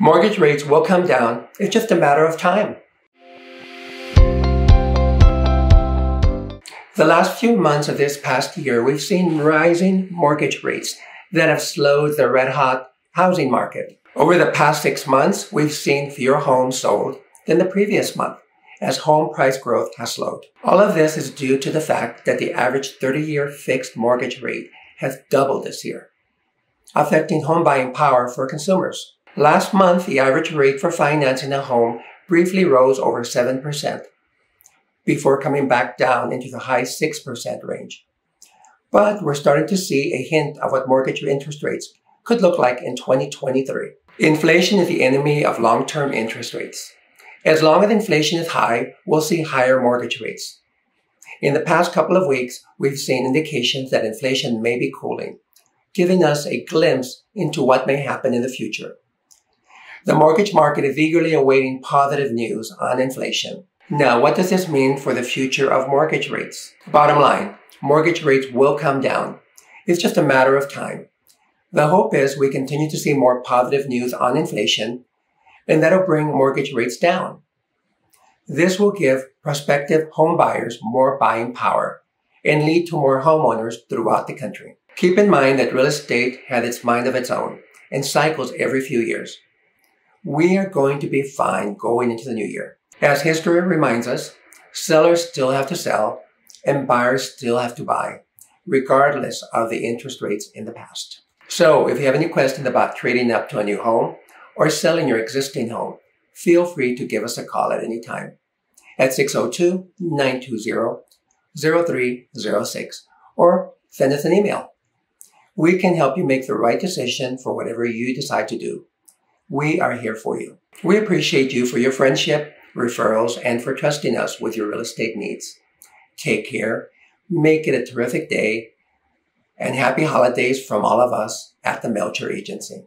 Mortgage rates will come down. It's just a matter of time. The last few months of this past year, we've seen rising mortgage rates that have slowed the red hot housing market. Over the past six months, we've seen fewer homes sold than the previous month as home price growth has slowed. All of this is due to the fact that the average 30 year fixed mortgage rate has doubled this year, affecting home buying power for consumers. Last month, the average rate for financing a home briefly rose over 7% before coming back down into the high 6% range. But we're starting to see a hint of what mortgage interest rates could look like in 2023. Inflation is the enemy of long-term interest rates. As long as inflation is high, we'll see higher mortgage rates. In the past couple of weeks, we've seen indications that inflation may be cooling, giving us a glimpse into what may happen in the future. The mortgage market is eagerly awaiting positive news on inflation. Now, what does this mean for the future of mortgage rates? Bottom line, mortgage rates will come down. It's just a matter of time. The hope is we continue to see more positive news on inflation and that'll bring mortgage rates down. This will give prospective home buyers more buying power and lead to more homeowners throughout the country. Keep in mind that real estate has its mind of its own and cycles every few years. We are going to be fine going into the new year. As history reminds us, sellers still have to sell and buyers still have to buy, regardless of the interest rates in the past. So if you have any questions about trading up to a new home, or selling your existing home, feel free to give us a call at any time at 602-920-0306 or send us an email. We can help you make the right decision for whatever you decide to do. We are here for you. We appreciate you for your friendship, referrals, and for trusting us with your real estate needs. Take care, make it a terrific day, and happy holidays from all of us at the Melcher Agency.